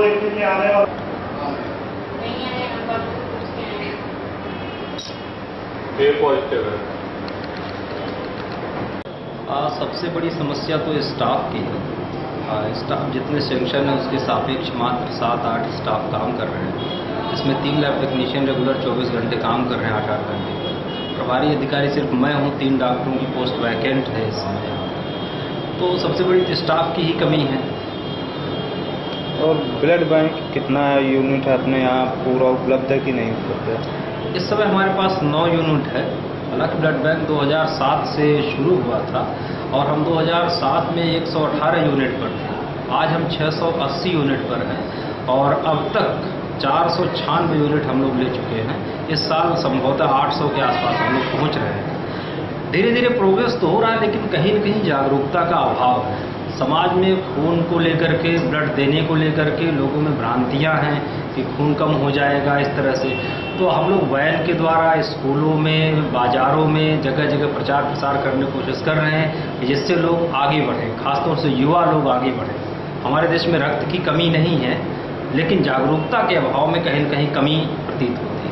दो एक में आ रहे आ, सबसे बड़ी समस्या तो स्टाफ की है। स्टाफ जितने सेंक्शन हैं उसके सापेक्ष मात्र सात आठ स्टाफ काम कर रहे हैं। इसमें तीन लैब टेक्नीशियन रेगुलर 24 घंटे काम कर रहे हैं आठ आठ घंटे। प्रभारी अधिकारी सिर्फ़ मैं हूँ तीन डॉक्टरों की पोस्ट वैकेंट है इस समय। तो सबसे बड़ी स्टाफ की ही कमी है। और ब्लड बैंक कितना यूनिट है अपने यहाँ, पूरा उपलब्ध है कि नहीं उपलब्ध है? इस समय हमारे पास नौ यूनिट है। हालाँकि ब्लड बैंक 2007 से शुरू हुआ था और हम 2007 में 118 यूनिट पर थे। आज हम 680 यूनिट पर हैं और अब तक चार सौ छियानवे यूनिट हम लोग ले चुके हैं। इस साल संभवतः 800 के आसपास हम लोग पहुँच रहे हैं। धीरे धीरे प्रोग्रेस तो हो रहा है, लेकिन कहीं न कहीं जागरूकता का अभाव है। समाज में खून को लेकर के, ब्लड देने को लेकर के लोगों में भ्रांतियाँ हैं कि खून कम हो जाएगा इस तरह से। तो हम लोग वैन के द्वारा स्कूलों में, बाज़ारों में जगह जगह प्रचार प्रसार करने की कोशिश कर रहे हैं जिससे लोग आगे बढ़ें, खासतौर से युवा लोग आगे बढ़ें। हमारे देश में रक्त की कमी नहीं है, लेकिन जागरूकता के अभाव में कहीं कहीं कमी प्रतीत होती है।